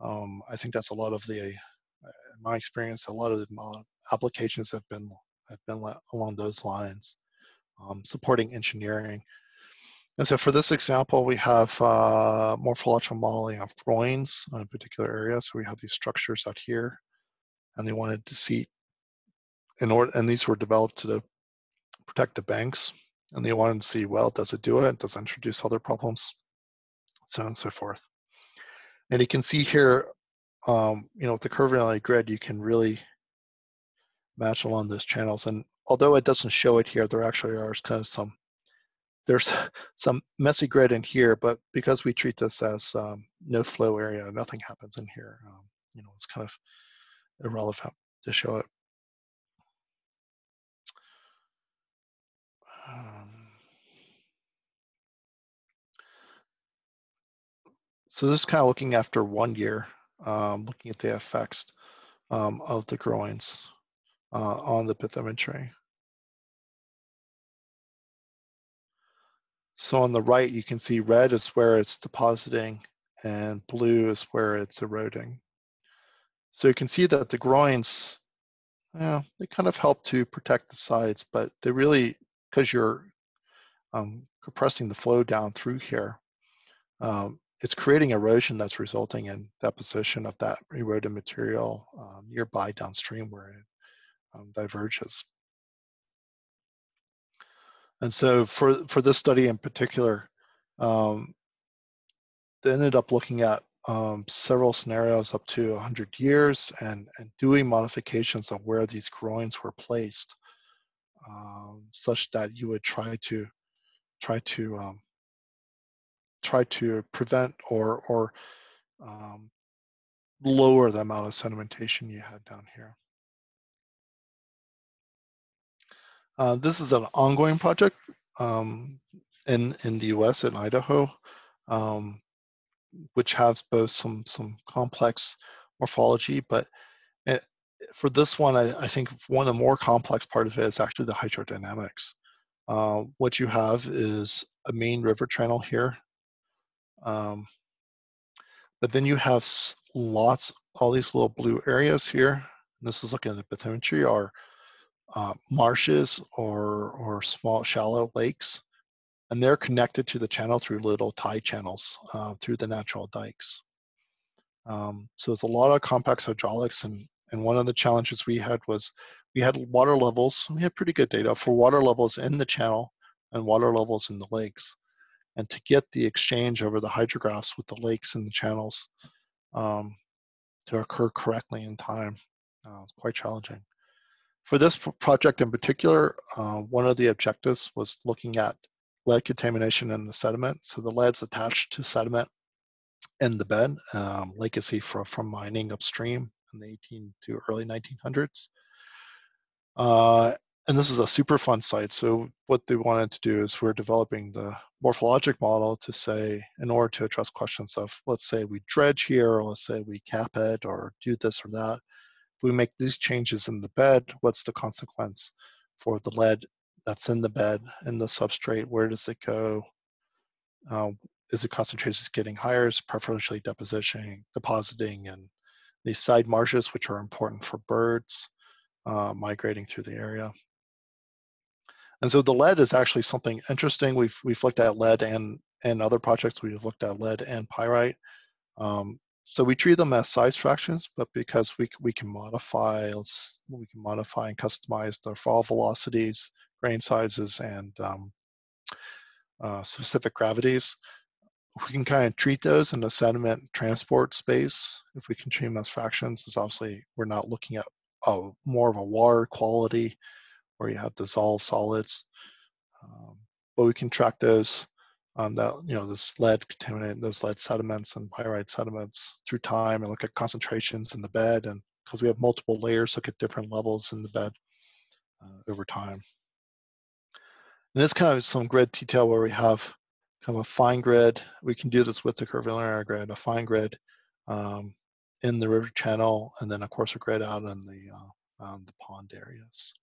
Um, I think that's a lot of the, in my experience, a lot of the applications have been have been along those lines, um, supporting engineering. And so for this example, we have uh, morphological modeling of groins in a particular area. So we have these structures out here, and they wanted to see in order, and these were developed to protect the banks. And they wanted to see, well, does it do it? Does it introduce other problems? So on and so forth. And you can see here, um, you know, with the curvilinear grid, you can really match along those channels. And although it doesn't show it here, there actually are kind of some, there's some messy grid in here, but because we treat this as um, no flow area, nothing happens in here. Um, you know, it's kind of irrelevant to show it. So this is kind of looking after one year um, looking at the effects um, of the groins uh, on the bathymetry. So on the right, you can see red is where it's depositing and blue is where it's eroding. So you can see that the groins, yeah, they kind of help to protect the sides, but they really, because you're um, compressing the flow down through here, um, it's creating erosion that's resulting in deposition of that eroded material um, nearby downstream where it um, diverges. And so for, for this study in particular, um, they ended up looking at um, several scenarios up to 100 years and, and doing modifications of where these groins were placed um, such that you would try to try to um, try to prevent or or um, lower the amount of sedimentation you had down here. Uh, this is an ongoing project um, in in the U.S. in Idaho, um, which has both some some complex morphology, but it, for this one, I, I, think one of the more complex part of it is actually the hydrodynamics. Uh, what you have is a main river channel here, um, but then you have lots, all these little blue areas here. This is looking at the bathymetry are uh, marshes or, or small shallow lakes. And they're connected to the channel through little tie channels uh, through the natural dikes. Um, so there's a lot of complex hydraulics and, and one of the challenges we had was we had water levels, we had pretty good data for water levels in the channel and water levels in the lakes. And to get the exchange over the hydrographs with the lakes and the channels um, to occur correctly in time, uh, was quite challenging. For this project in particular, uh, one of the objectives was looking at lead contamination in the sediment. So the lead's attached to sediment in the bed, um, legacy for, from mining upstream in the 18 to early 1900s. Uh, and this is a Superfund site. So what they wanted to do is we're developing the morphologic model to say, in order to address questions of, let's say we dredge here, or let's say we cap it, or do this or that If we make these changes in the bed, what's the consequence for the lead that's in the bed in the substrate? Where does it go? Um, is the concentration getting higher? Is preferentially depositing, depositing in these side marshes, which are important for birds uh, migrating through the area. And so the lead is actually something interesting. We've we've looked at lead and and other projects. We've looked at lead and pyrite. Um, so we treat them as size fractions, but because we, we can modify, we can modify and customize the fall velocities, grain sizes, and um, uh, specific gravities, we can kind of treat those in the sediment transport space. If we can treat them as fractions, is obviously we're not looking at a, more of a water quality where you have dissolved solids. Um, but we can track those um, that you know this lead contaminate those lead sediments and pyrite sediments through time and look at concentrations in the bed and because we have multiple layers look at different levels in the bed uh, over time and this kind of some grid detail where we have kind of a fine grid we can do this with the curvilinear grid a fine grid um, in the river channel and then of course a grid out in the uh, um, the pond areas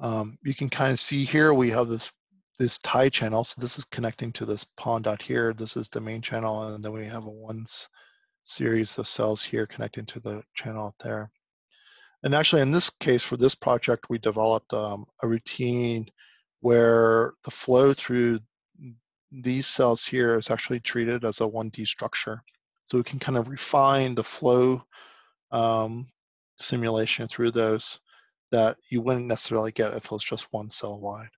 um, you can kind of see here we have this this tie channel. So this is connecting to this pond out here. This is the main channel, and then we have a one series of cells here connecting to the channel out there. And actually, in this case, for this project, we developed um, a routine where the flow through these cells here is actually treated as a 1D structure. So we can kind of refine the flow um, simulation through those that you wouldn't necessarily get if it was just one cell wide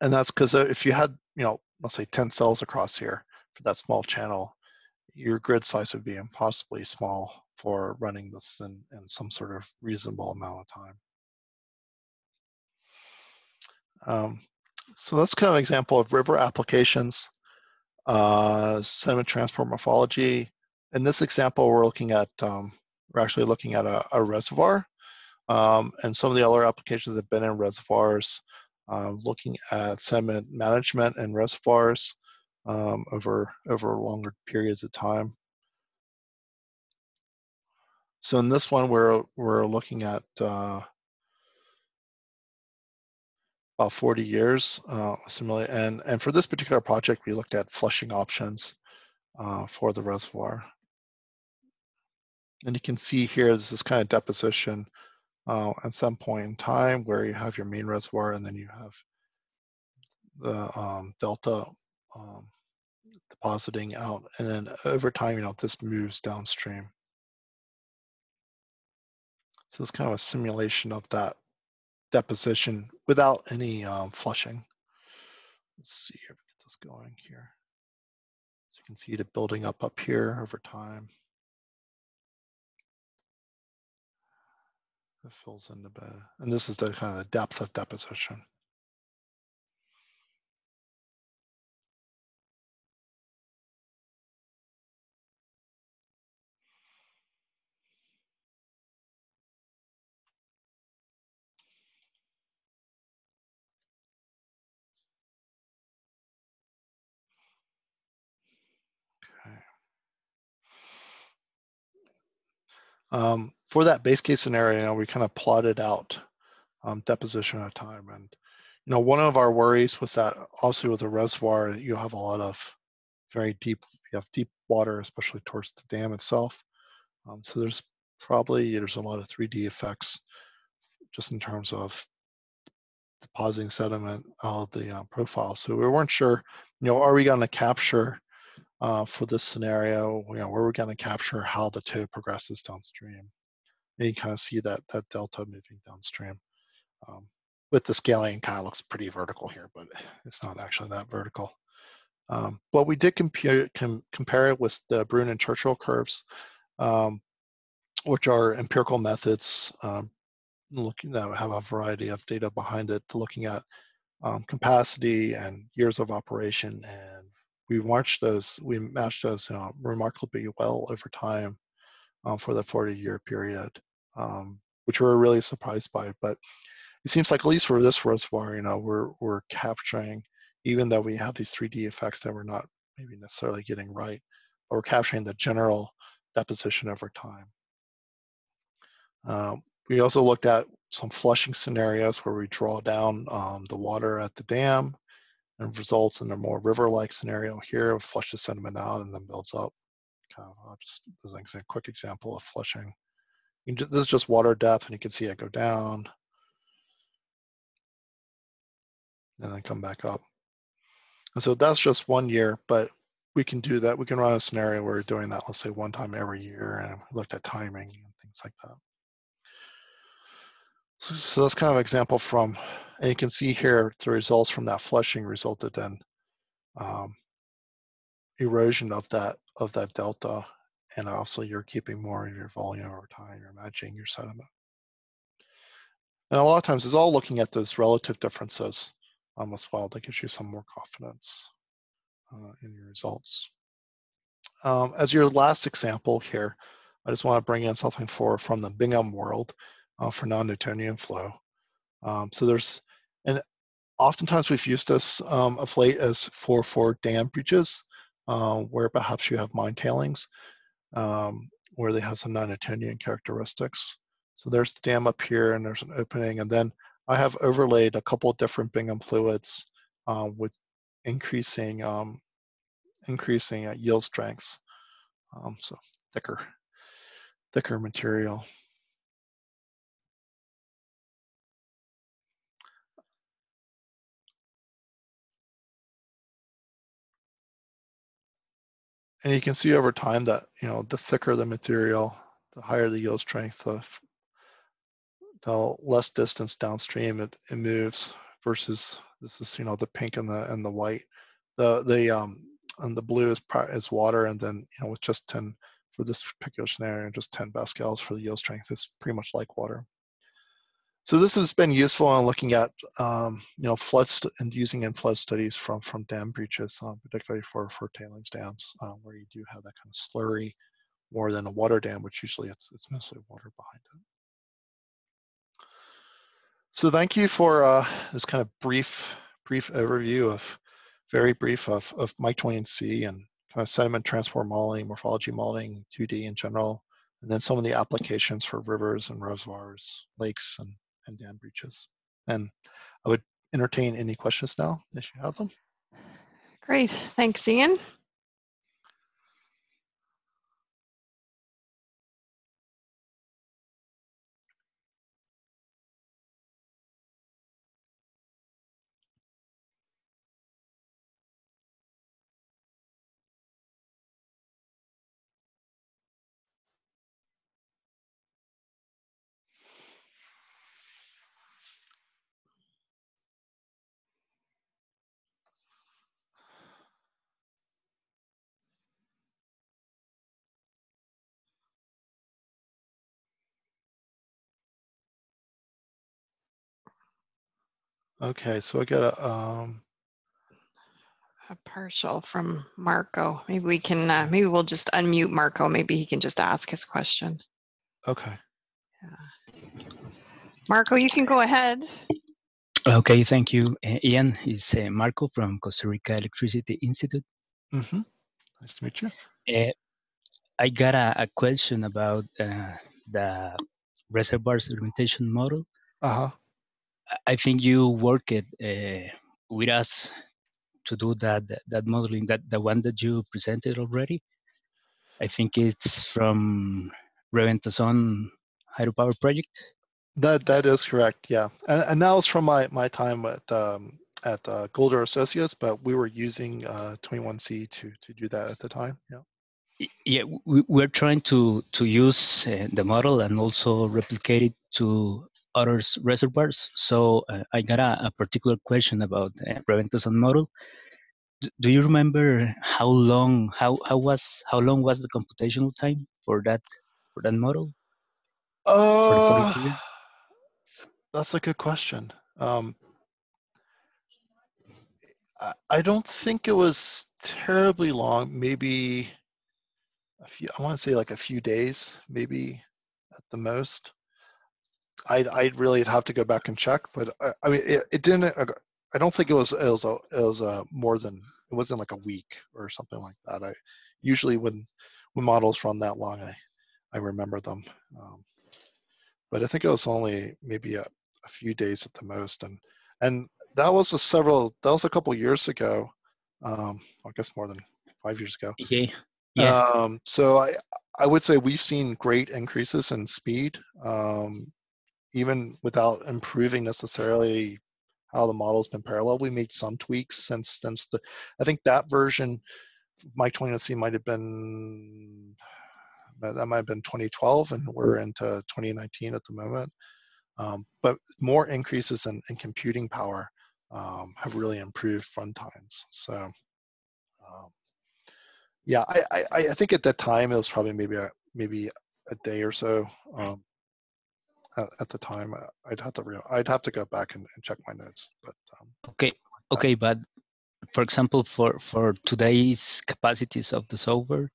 and that's because uh, if you had, you know, let's say 10 cells across here for that small channel, your grid size would be impossibly small for running this in, in some sort of reasonable amount of time. Um, so that's kind of an example of river applications, uh, sediment transport morphology. In this example, we're looking at, um, we're actually looking at a, a reservoir. Um, and some of the other applications have been in reservoirs uh, looking at sediment management and reservoirs um, over over longer periods of time. So in this one, we're we're looking at uh, about 40 years, uh, similarly, and and for this particular project, we looked at flushing options uh, for the reservoir. And you can see here, this is kind of deposition uh, at some point in time where you have your main reservoir and then you have the um, delta um, depositing out. And then over time, you know, this moves downstream. So it's kind of a simulation of that deposition without any um, flushing. Let's see if we get this going here. So you can see it building up up here over time. It fills in a bit. And this is the kind of the depth of deposition. Um, for that base case scenario, we kind of plotted out um, deposition at a time. And, you know, one of our worries was that obviously with a reservoir, you have a lot of very deep, you have deep water, especially towards the dam itself. Um, so there's probably, there's a lot of 3D effects just in terms of depositing sediment out of the uh, profile. So we weren't sure, you know, are we going to capture uh, for this scenario, you know, where we're going to capture how the toe progresses downstream. And you kind of see that that delta moving downstream. Um, with the scaling, kind of looks pretty vertical here, but it's not actually that vertical. Um, but we did compare, com compare it with the Brune and Churchill curves, um, which are empirical methods um, looking that have a variety of data behind it, to looking at um, capacity and years of operation and we watched those, we matched those you know, remarkably well over time um, for the 40 year period, um, which we were really surprised by. But it seems like at least for this reservoir, you know, we're, we're capturing, even though we have these 3D effects that we're not maybe necessarily getting right, but we're capturing the general deposition over time. Um, we also looked at some flushing scenarios where we draw down um, the water at the dam and results in a more river-like scenario here, flushes sediment out and then builds up. Kind of uh, just as a quick example of flushing. Just, this is just water depth, and you can see it go down and then come back up. And so that's just one year, but we can do that. We can run a scenario where we're doing that, let's say one time every year, and looked at timing and things like that. So, so that's kind of an example from and you can see here the results from that flushing resulted in um, erosion of that of that delta, and also you're keeping more of your volume over time. You're matching your sediment. And a lot of times it's all looking at those relative differences um, as well that gives you some more confidence uh, in your results. Um, as your last example here, I just want to bring in something for from the Bingham world uh, for non-Newtonian flow. Um, so there's, and oftentimes we've used this um, of late as for, for dam breaches, uh, where perhaps you have mine tailings, um, where they have some non-Newtonian characteristics. So there's the dam up here and there's an opening. And then I have overlaid a couple different Bingham fluids um, with increasing um, increasing uh, yield strengths. Um, so thicker, thicker material. And you can see over time that, you know, the thicker the material, the higher the yield strength, the, the less distance downstream it, it moves versus this is, you know, the pink and the and the white. The the um and the blue is is water, and then you know with just 10 for this particular scenario, just 10 pascals for the yield strength is pretty much like water. So this has been useful in looking at, um, you know, floods and using in flood studies from from dam breaches, um, particularly for for tailings dams, uh, where you do have that kind of slurry more than a water dam, which usually it's it's mostly water behind it. So thank you for uh, this kind of brief brief overview of very brief of of Mike 21C and kind of sediment transport modeling, morphology modeling, 2D in general, and then some of the applications for rivers and reservoirs, lakes, and, and dam breaches. And I would entertain any questions now if you have them. Great, thanks, Ian. Okay, so I got a, um, A partial from Marco. Maybe we can, uh, maybe we'll just unmute Marco. Maybe he can just ask his question. okay. Marco, you can go ahead. Okay, thank you. Uh, Ian is uh, Marco from Costa Rica Electricity Institute. hmm Nice to meet you. Uh, I got a, a question about uh, the reservoir sedimentation model. Uh-huh. I- think you worked uh, with us to do that that modeling, that the one that you presented already. I think it's from Reventazón hydropower project. That that is correct. Yeah, and and that was from my my time at um, at uh, Golder Associates, but we were using uh, 21C to to do that at the time. Yeah. Yeah, we, we're trying to to use uh, the model and also replicate it to other reservoirs. So uh, I got a, a particular question about uh, model. D- do you remember how long how how was how long was the computational time for that for that model? For for Uh, period? that's a good question. Um, I, I don't think it was terribly long. Maybe a few. I want to say like a few days, maybe at the most. I'd I'd really have to go back and check, but I, I mean, it, it didn't. uh, I don't think it was it was a, it was a more than it wasn't like a week or something like that. I usually when when models run that long, I I remember them. Um, but I think it was only maybe a, a few days at the most, and and that was a several. That was a couple years ago. Um, I guess more than five years ago. Yeah, yeah. Um, so I I would say we've seen great increases in speed, um, even without improving necessarily how the model's been parallel. We made some tweaks since since the I think that version, Mike 21C might have been that might have been 2012, and we're into 2019 at the moment. Um, but more increases in, in computing power um, have really improved run times. So. Um, yeah, I, I, I think at that time it was probably maybe a maybe a day or so. At, at the time, uh, I'd have to re- I'd have to go back and, and check my notes. But um, Okay, okay, but for example, for for today's capacities of the solver,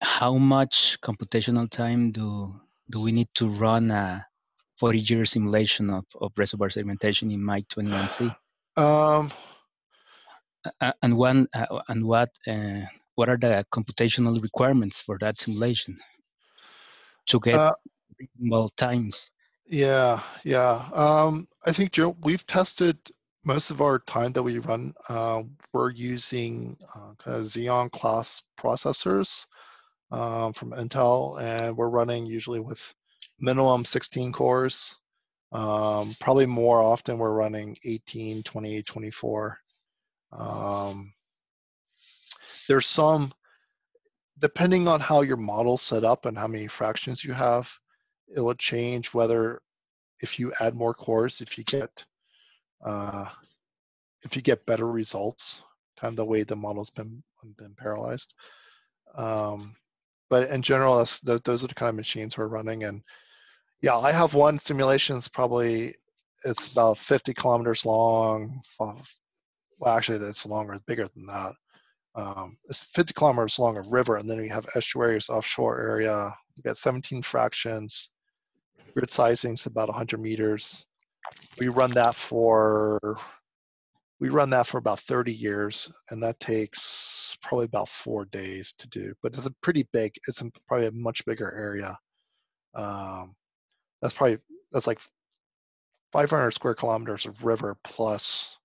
how much computational time do do we need to run a 40-year simulation of, of reservoir sedimentation in Mike 21C? um, Uh, and one uh, and what uh, what are the computational requirements for that simulation to get Uh, reasonable times? Yeah, yeah. Um, I think Joe, we've tested most of our time that we run. Uh, we're using uh, kind of Xeon class processors um, from Intel, and we're running usually with minimum 16 cores. Um, probably more often we're running 18, 28, 24. Um, there's some, depending on how your model's set up and how many fractions you have, it will change whether if you add more cores, if you get uh, if you get better results, kind of the way the model's been been parallelized. Um, but in general, that's, th- those are the kind of machines we're running. And yeah, I have one simulation. It's probably it's about 50 kilometers long. Well, actually, it's longer, bigger than that. Um, it's 50 kilometers long of river, and then we have estuaries, offshore area. We got 17 fractions. Grid sizing is about 100 meters. We run that for we run that for about 30 years, and that takes probably about four days to do. But it's a pretty big. It's a, probably a much bigger area Um, that's probably that's like 500 square kilometers of river plus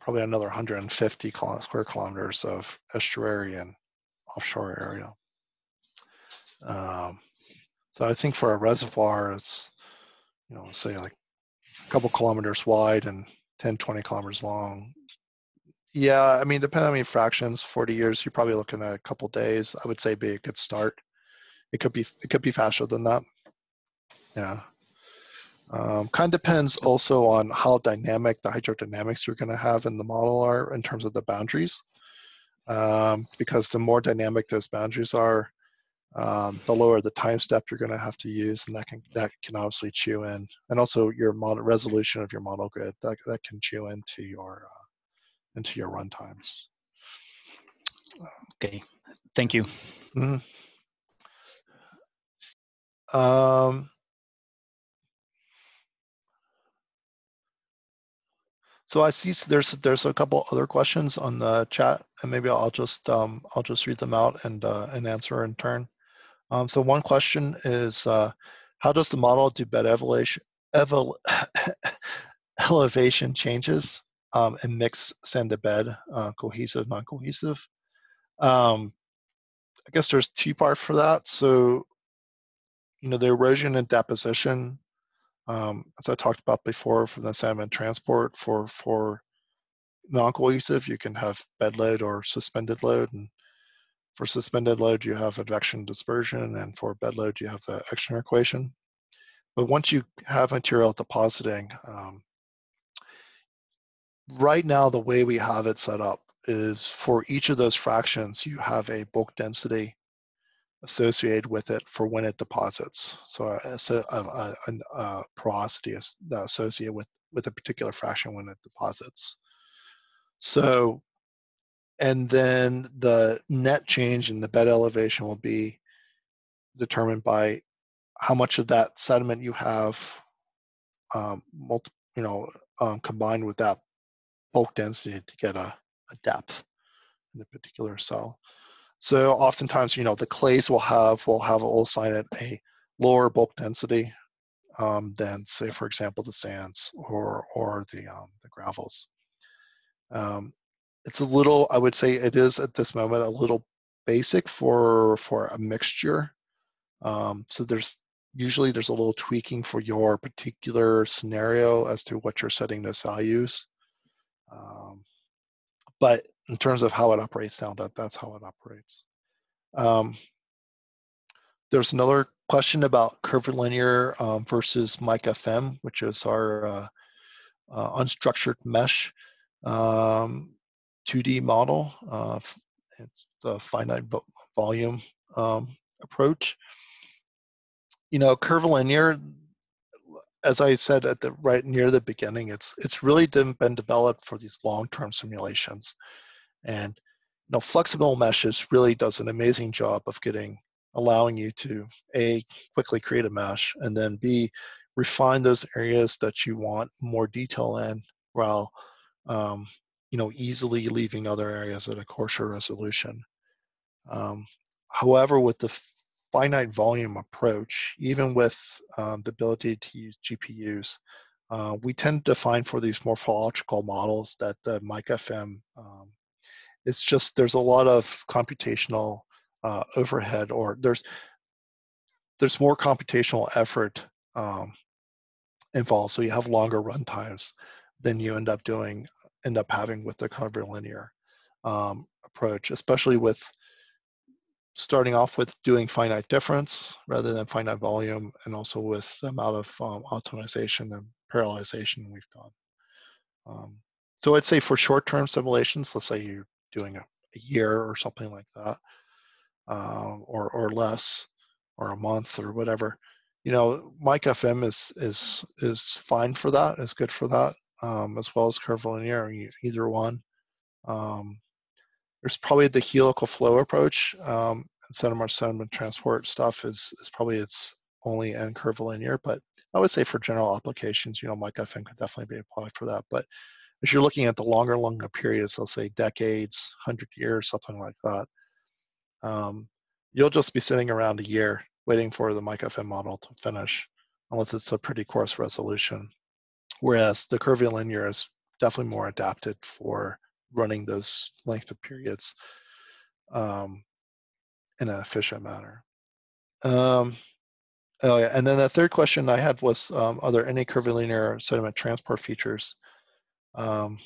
probably another 150 square kilometers of estuary and offshore area. Um, so I think for a reservoir, it's, you know, say like a couple kilometers wide and 10, 20 kilometers long. Yeah, I mean, depending on fractions, 40 years, you're probably looking at a couple days. I would say be a good start. It could be it could be faster than that. Yeah. Um, kind of depends also on how dynamic the hydrodynamics you're going to have in the model are in terms of the boundaries. Um, because the more dynamic those boundaries are, um, the lower the time step you're going to have to use, and that can that can obviously chew in, and also your model resolution of your model grid that that can chew into your uh, into your run times. Okay, thank you. Mm -hmm. Um, So I see there's there's a couple other questions on the chat, and maybe I'll just um, I'll just read them out and uh, and answer in turn. Um, so one question is, uh, how does the model do bed elevation elevation changes um, and mix sand to bed, uh, cohesive, non-cohesive? Um, I guess there's two parts for that. So, you know, the erosion and deposition um, as I talked about before, for the sediment transport for for non-cohesive, you can have bed load or suspended load, and for suspended load, you have advection dispersion, and for bed load, you have the Exner equation. But once you have material depositing, um, right now the way we have it set up is for each of those fractions, you have a bulk density associated with it for when it deposits. So a, a, a, a porosity associated with, with a particular fraction when it deposits. So, and then the net change in the bed elevation will be determined by how much of that sediment you have, um, multi, you know, um, combined with that bulk density to get a, a depth in the particular cell. So oftentimes, you know, the clays will have will have assign it a lower bulk density um, than, say, for example, the sands or or the um, the gravels. It's a little, I would say, it is at this moment a little basic for for a mixture. Um, so there's usually there's a little tweaking for your particular scenario as to what you're setting those values. Um, but in terms of how it operates now, that that's how it operates. Um, there's another question about curvilinear um, versus MikeFM, which is our uh, uh, unstructured mesh um, 2D model. Uh, it's a finite volume um, approach. You know, curvilinear, as I said at the right near the beginning, it's it's really been developed for these long-term simulations. And you know, flexible meshes really does an amazing job of getting allowing you to a quickly create a mesh and then b refine those areas that you want more detail in while um, you know easily leaving other areas at a coarser resolution. Um, however, with the finite volume approach, even with um, the ability to use GPUs, uh, we tend to find for these morphological models that the MikeFM, um, it's just there's a lot of computational uh, overhead, or there's there's more computational effort um, involved. So you have longer run times than you end up doing end up having with the curvilinear um, approach, especially with starting off with doing finite difference rather than finite volume, and also with the amount of um, optimization and parallelization we've done. Um, so I'd say for short-term simulations, let's say you're doing a, a year or something like that, um, or or less, or a month or whatever. You know, MikeFM is is is fine for that. Is good for that, um, as well as curvilinear. Either one. Um, there's probably the helical flow approach. Um, sediment sediment transport stuff is is probably its only and curvilinear, but I would say for general applications, you know, MikeFM could definitely be applied for that. But if you're looking at the longer, longer periods, let's say decades, 100 years, something like that, um, you'll just be sitting around a year waiting for the MikeFM model to finish, unless it's a pretty coarse resolution. Whereas the curvilinear is definitely more adapted for running those length of periods um, in an efficient manner. Um, oh yeah, and then the third question I had was, um, are there any curvilinear sediment transport features um,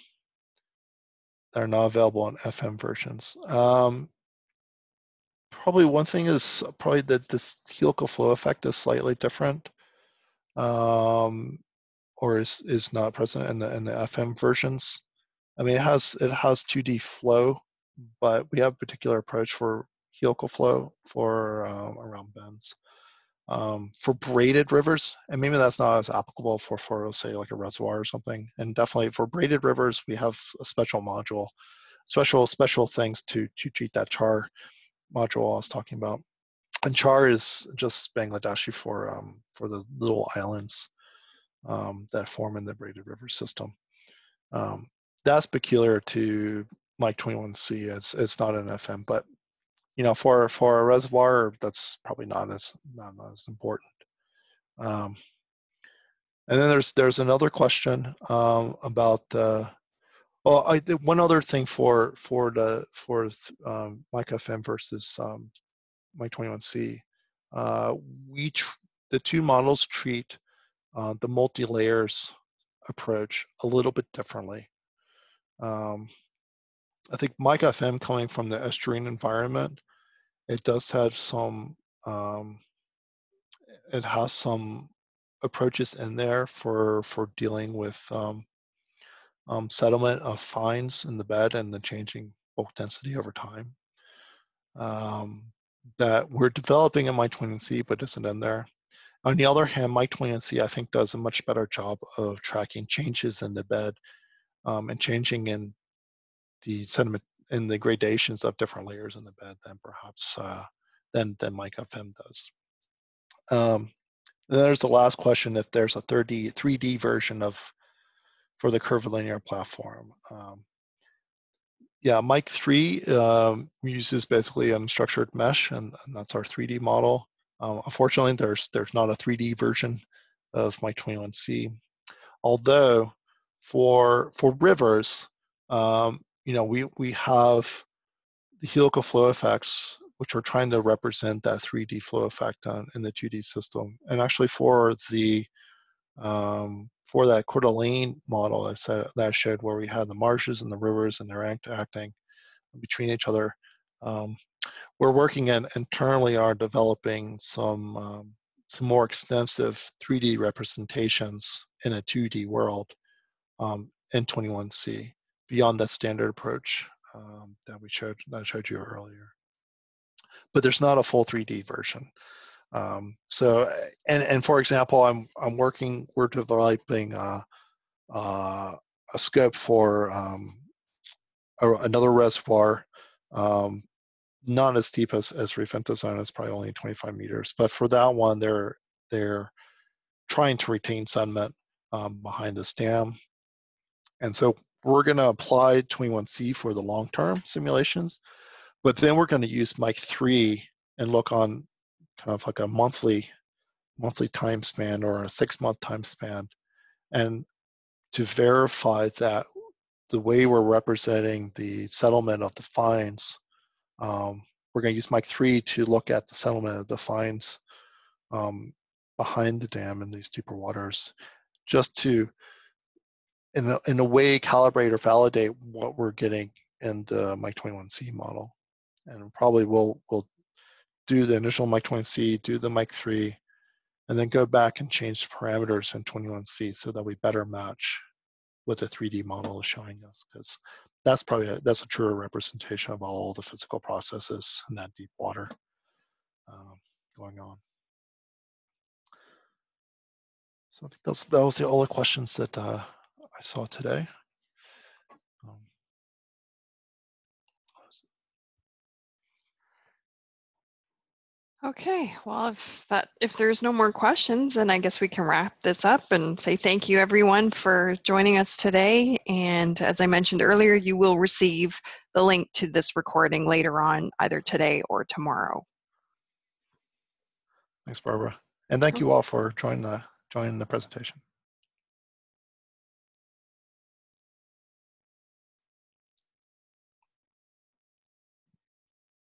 that are not available in FM versions? Um, probably one thing is probably that this helical flow effect is slightly different um, or is, is not present in the, in the FM versions. I mean, it has it has 2D flow, but we have a particular approach for helical flow for um, around bends. Um, for braided rivers, and maybe that's not as applicable for, for say like a reservoir or something. And definitely for braided rivers, we have a special module, special special things to to treat that char module I was talking about. And char is just Bangladeshi for um, for the little islands um, that form in the braided river system. Um, that's peculiar to Mike 21C. It's it's not an FM, but you know, for for a reservoir, that's probably not as not as important. Um, and then there's there's another question um, about. Uh, well, I one other thing for for the for um, MikeFM versus um, Mike 21C, uh, we the two models treat uh, the multi layers approach a little bit differently. Um, I think MikeFM coming from the estuarine environment, it does have some, um, it has some approaches in there for, for dealing with um, um, settlement of fines in the bed and the changing bulk density over time. Um, that we're developing in Mike 21C, but isn't in there. On the other hand, Mike 21C, I think, does a much better job of tracking changes in the bed um, and changing in the sediment in the gradations of different layers in the bed than perhaps uh, than than MikeFM does. Um, there's the last question: if there's a 3D 3D version of for the curvilinear platform. Um, yeah, Mike 3 um, uses basically an unstructured mesh, and, and that's our 3D model. Um, unfortunately, there's there's not a 3D version of Mike 21C. Although for for rivers, um, you know, we we have the helical flow effects, which are trying to represent that 3D flow effect on, in the 2D system. And actually, for the um, for that Coeur d'Alene model I said, that I showed, where we had the marshes and the rivers and they're act, acting between each other. Um, we're working in, internally are developing some um, some more extensive 3D representations in a 2D world um, in 21C beyond that standard approach um, that we showed that I showed you earlier. But there's not a full 3D version. Um, so, and and for example, I'm I'm working. We're developing uh, uh, a scope for um, a, another reservoir, um, not as deep as as Zone. It's probably only 25 meters. But for that one, they're they're trying to retain sediment um, behind this dam and so we're going to apply 21C for the long-term simulations, but then we're going to use Mike 3 and look on kind of like a monthly monthly time span or a six-month time span, and to verify that the way we're representing the settlement of the fines, um, we're going to use Mike 3 to look at the settlement of the fines um, behind the dam in these deeper waters, just to in a, in a way calibrate or validate what we're getting in the Mike 21C model. And probably we'll, we'll do the initial Mike 21C, do the Mike 3, and then go back and change the parameters in 21C so that we better match what the 3D model is showing us. Because that's probably a, that's a truer representation of all the physical processes in that deep water um, going on. So I think those was the, all the questions that uh, I saw today. Okay, well, if that if there's no more questions, then I guess we can wrap this up and say thank you everyone for joining us today. And as I mentioned earlier, you will receive the link to this recording later on, either today or tomorrow. Thanks, Barbara. And thank you all for joining the, joining the presentation.